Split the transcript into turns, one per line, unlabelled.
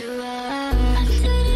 to love.